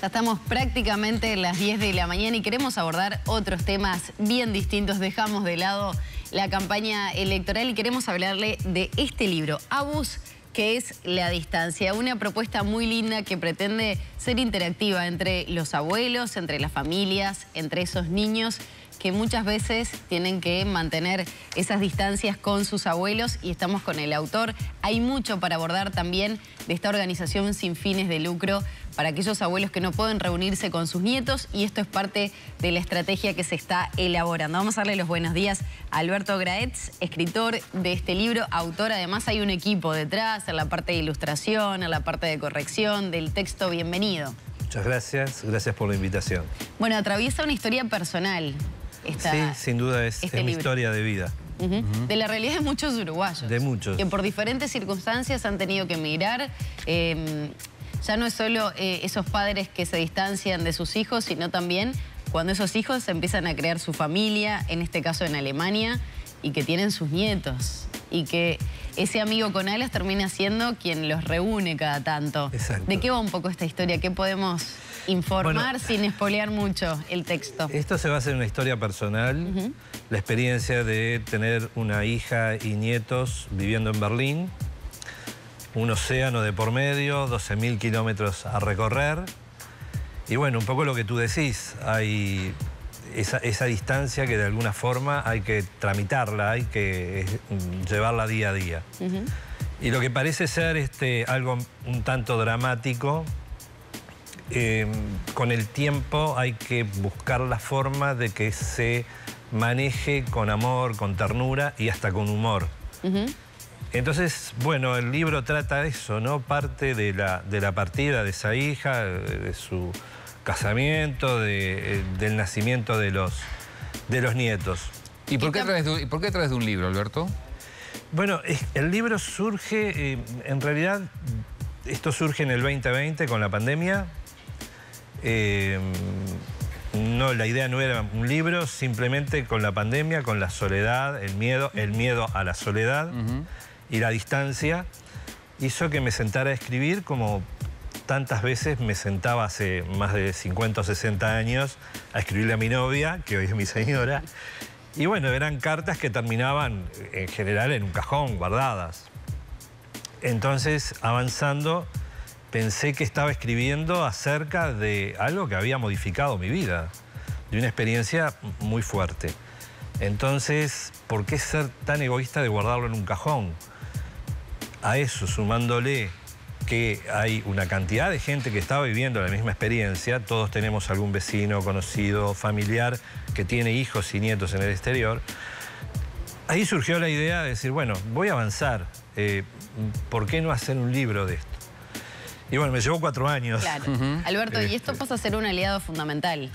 Ya estamos prácticamente en las 10 de la mañana y queremos abordar otros temas bien distintos. Dejamos de lado la campaña electoral y queremos hablarle de este libro, Abus que es la distancia, una propuesta muy linda que pretende ser interactiva entre los abuelos, entre las familias, entre esos niños que muchas veces tienen que mantener esas distancias con sus abuelos y estamos con el autor. Hay mucho para abordar también de esta organización sin fines de lucro para aquellos abuelos que no pueden reunirse con sus nietos y esto es parte de la estrategia que se está elaborando. Vamos a darle los buenos días a Alberto Graetz, escritor de este libro, autor. Además hay un equipo detrás en la parte de ilustración, en la parte de corrección del texto. Bienvenido. Muchas gracias, gracias por la invitación. Bueno, atraviesa una historia personal sí, sin duda es, este mi historia de vida. De la realidad de muchos uruguayos. De muchos. Que por diferentes circunstancias han tenido que emigrar. Em, ya no es solo eh, esos padres que se distancian de sus hijos, sino también cuando esos hijos empiezan a crear su familia, en este caso en Alemania, y que tienen sus nietos. Y que ese amigo con alas termina siendo quien los reúne cada tanto. Exacto. ¿De qué va un poco esta historia? ¿Qué podemos informar sin espolear mucho el texto. Esto se basa en una historia personal, la experiencia de tener una hija y nietos viviendo en Berlín, un océano de por medio, 12.000 kilómetros a recorrer. Y bueno, un poco lo que tú decís, hay esa, distancia que de alguna forma hay que tramitarla, hay que llevarla día a día. Y lo que parece ser este, algo un tanto dramático, eh, con el tiempo hay que buscar la forma de que se maneje con amor, con ternura y hasta con humor. Entonces, bueno, el libro trata eso, ¿no? Parte de la, de la partida de esa hija, de su casamiento, eh, del nacimiento de los, de los nietos. ¿Y por qué, traes de, por qué traes de un libro, Alberto? Bueno, el libro surge, eh, en realidad, esto surge en el 2020 con la pandemia, Em, no, la idea no era un libro, simplemente con la pandemia, con la soledad, el miedo, el miedo a la soledad y la distancia, hizo que me sentara a escribir como tantas veces me sentaba hace más de 50 o 60 años a escribirle a mi novia, que hoy es mi señora, y bueno, eran cartas que terminaban en general en un cajón, guardadas. Entonces, avanzando, pensé que estaba escribiendo acerca de algo que había modificado mi vida, de una experiencia muy fuerte. Entonces, ¿por qué ser tan egoísta de guardarlo en un cajón? A eso, sumándole que hay una cantidad de gente que estaba viviendo la misma experiencia, todos tenemos algún vecino, conocido, familiar que tiene hijos y nietos en el exterior, ahí surgió la idea de decir, bueno, voy a avanzar, eh, ¿por qué no hacer un libro de esto? Y bueno, me llevó cuatro años. Claro. Alberto, y esto pasa a ser un aliado fundamental.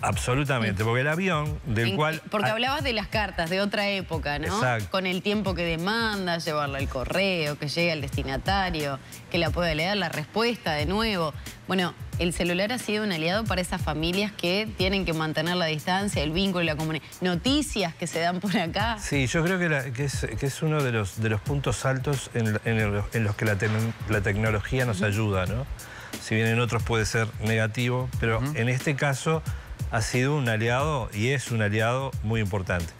Absolutamente, porque el avión del cual... Porque hablabas de las cartas de otra época, ¿no? Exacto. Con el tiempo que demanda, llevarla al correo, que llegue al destinatario, que la pueda leer la respuesta de nuevo. Bueno, el celular ha sido un aliado para esas familias que tienen que mantener la distancia, el vínculo, la comunidad. Noticias que se dan por acá. Sí, yo creo que, es, uno de los, de los puntos altos en, los que la, tecnología nos ayuda, ¿no? Si bien en otros puede ser negativo, pero en este caso ha sido un aliado y es un aliado muy importante.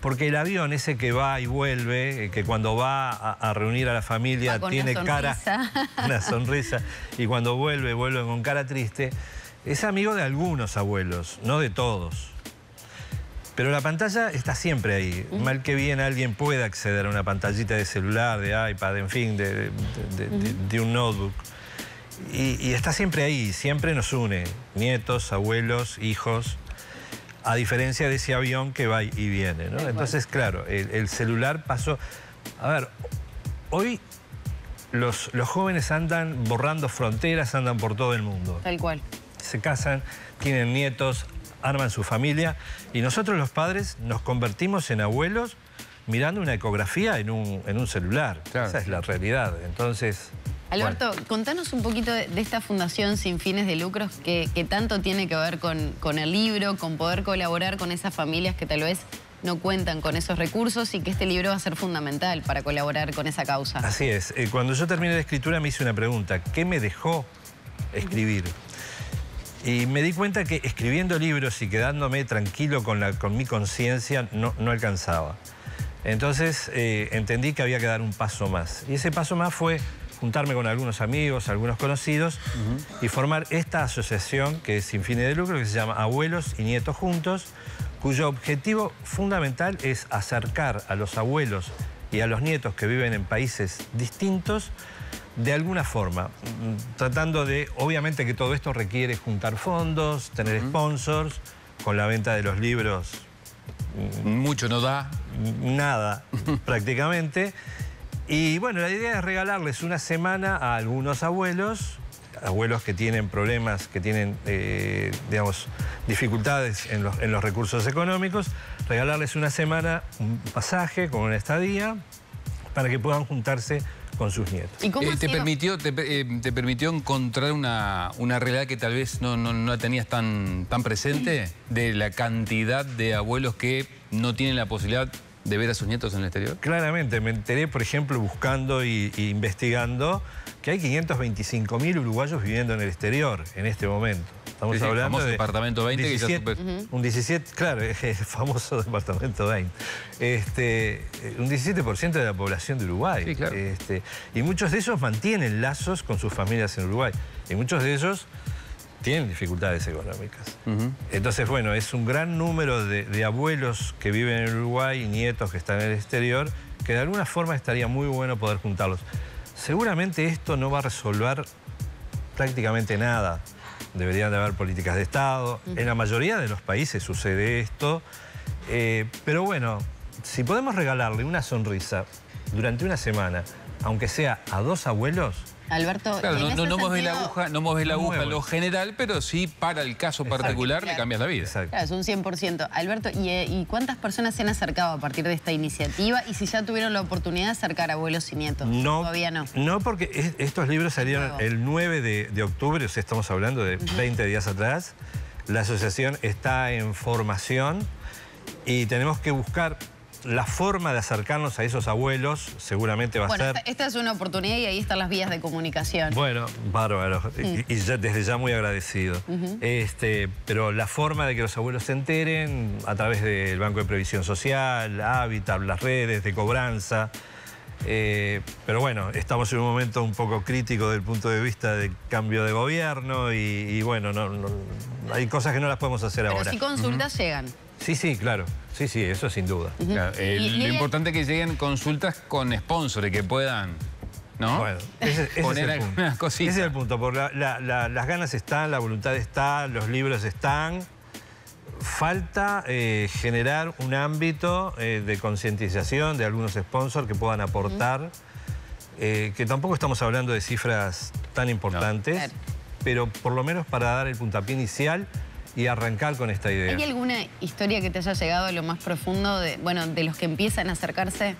Porque el avión ese que va y vuelve, eh, que cuando va a, reunir a la familia tiene cara, una sonrisa, y cuando vuelve, vuelve con cara triste, es amigo de algunos abuelos, no de todos. Pero la pantalla está siempre ahí. Mal que bien alguien puede acceder a una pantallita de celular, de iPad, en fin, de un notebook. Y, está siempre ahí, siempre nos une, nietos, abuelos, hijos, a diferencia de ese avión que va y viene, ¿no? Entonces, claro, el, celular pasó... A ver, hoy los, los jóvenes andan borrando fronteras, andan por todo el mundo. Tal cual. Se casan, tienen nietos, arman su familia y nosotros los padres nos convertimos en abuelos mirando una ecografía en un, en un celular. Esa es la realidad. Entonces... Alberto, contanos un poquito de, esta fundación sin fines de lucros que, tanto tiene que ver con, con, el libro, con poder colaborar con esas familias que tal vez no cuentan con esos recursos y que este libro va a ser fundamental para colaborar con esa causa. Así es. Eh, cuando yo terminé la escritura me hice una pregunta. ¿Qué me dejó escribir. Y me di cuenta que escribiendo libros y quedándome tranquilo con, la, con mi conciencia no, no, alcanzaba. Entonces eh, entendí que había que dar un paso más. Y ese paso más fue juntarme con algunos amigos, algunos conocidos y formar esta asociación que es sin fines de lucro, que se llama Abuelos y Nietos Juntos, cuyo objetivo fundamental es acercar a los abuelos y a los nietos que viven en países distintos de alguna forma, tratando de, obviamente que todo esto requiere juntar fondos, tener sponsors, con la venta de los libros. Mucho no da. Nada, prácticamente. Y bueno, la idea es regalarles una semana a algunos abuelos, abuelos que tienen problemas, que tienen, eh, digamos, dificultades en los, en los recursos económicos, regalarles una semana un pasaje con una estadía para que puedan juntarse con sus nietos. ¿Y cómo eh, te, permitió, eh, te, permitió encontrar una, una realidad que tal vez no, no, la tenías tan, tan presente de la cantidad de abuelos que no tienen la posibilidad de ver a sus nietos en el exterior? Claramente, me enteré, por ejemplo, buscando e investigando que hay 525 mil uruguayos viviendo en el exterior en este momento. Estamos hablando de departamento 20 17, un 17, claro, es el famoso departamento 20. Este, un 17% de la población de Uruguay. Este, y muchos de esos mantienen lazos con sus familias en Uruguay. Y muchos de ellos tienen dificultades económicas. Entonces, bueno, es un gran número de, abuelos que viven en Uruguay y nietos que están en el exterior, que de alguna forma estaría muy bueno poder juntarlos. Seguramente esto no va a resolver prácticamente nada. Deberían de haber políticas de Estado. En la mayoría de los países sucede esto. Eh, pero bueno, si podemos regalarle una sonrisa durante una semana, aunque sea a dos abuelos, Alberto, claro, no, no, mueves la aguja, no mueves la aguja en lo general, pero sí para el caso particular le cambias la vida. Claro, es un 100%. Alberto, eh, ¿y, cuántas personas se han acercado a partir de esta iniciativa? Y si ya tuvieron la oportunidad de acercar a abuelos y nietos. No, Todavía no. No, porque estos libros salieron el 9 de, octubre, o sea, estamos hablando de 20 días atrás. La asociación está en formación y tenemos que buscar la forma de acercarnos a esos abuelos seguramente va a ser... Esta, esta, es una oportunidad y ahí están las vías de comunicación. Bueno, bárbaro. Y, desde ya muy agradecido. este, pero la forma de que los abuelos se enteren a través del Banco de Previsión Social, Hábitat, las redes de cobranza... Eh, pero bueno, estamos en un momento un poco crítico desde el punto de vista del cambio de gobierno y, bueno, no, hay cosas que no las podemos hacer pero ahora. si consultas llegan. Sí, sí, claro. Sí, sí, eso sin duda. lo importante es que lleguen consultas con sponsors que puedan... ¿No? Bueno, ese, es el punto. Ese es el punto, porque las ganas están, la voluntad está, los libros están. Falta eh, generar un ámbito eh, de concientización de algunos sponsors que puedan aportar, eh, que tampoco estamos hablando de cifras tan importantes, pero por lo menos para dar el puntapié inicial y arrancar con esta idea. ¿Hay alguna historia que te haya llegado a lo más profundo de, bueno, de los que empiezan a acercarse?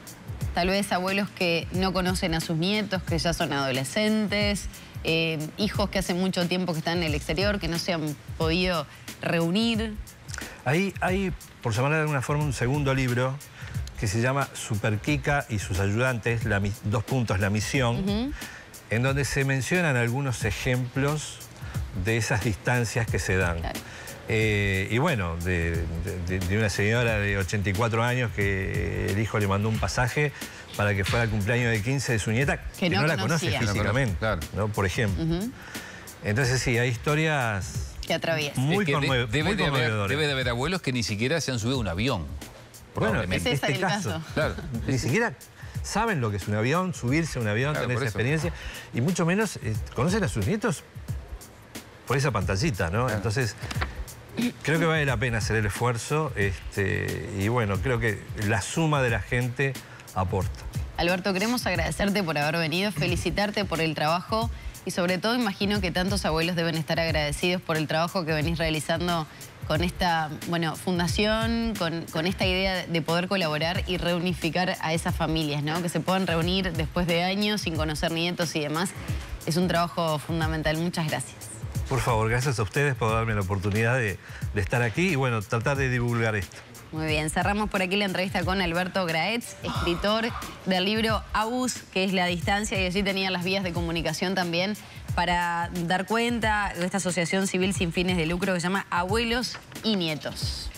Tal vez abuelos que no conocen a sus nietos, que ya son adolescentes, eh, hijos que hace mucho tiempo que están en el exterior, que no se han podido reunir. Ahí hay, por llamar de alguna forma, un segundo libro que se llama Super Kika y sus ayudantes, dos puntos, la misión, en donde se mencionan algunos ejemplos de esas distancias que se dan. Eh, y bueno, de, una señora de 84 años que el hijo le mandó un pasaje para que fuera el cumpleaños de 15 de su nieta, que, no, la conoce físicamente, ¿no? por ejemplo. Entonces sí, hay historias que atraviesan. Muy, debe, de haber, debe de haber abuelos que ni siquiera se han subido a un avión. Bueno, en este caso, Claro. ni siquiera saben lo que es un avión, subirse a un avión, tener esa experiencia, y mucho menos eh, conocen a sus nietos por esa pantallita, ¿no? Entonces, Creo que vale la pena hacer el esfuerzo este, y bueno, creo que la suma de la gente aporta. Alberto, queremos agradecerte por haber venido, felicitarte por el trabajo y sobre todo imagino que tantos abuelos deben estar agradecidos por el trabajo que venís realizando con esta bueno, fundación, con, con, esta idea de poder colaborar y reunificar a esas familias, ¿no? que se puedan reunir después de años sin conocer nietos y demás. Es un trabajo fundamental. Muchas gracias. Por favor, gracias a ustedes por darme la oportunidad de, estar aquí y bueno, tratar de divulgar esto. Muy bien, cerramos por aquí la entrevista con Alberto Graetz, escritor del libro Abus, que es la distancia, y allí tenía las vías de comunicación también para dar cuenta de esta asociación civil sin fines de lucro que se llama Abuelos y Nietos.